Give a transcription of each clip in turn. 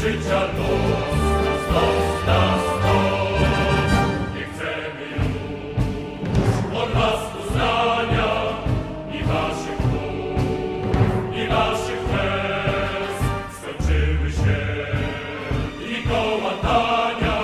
życia los, los nas Nie chcemy już od was uznania, ni waszych mów, ni waszych fest. Skończyły się i kołatania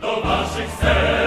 do waszych serc.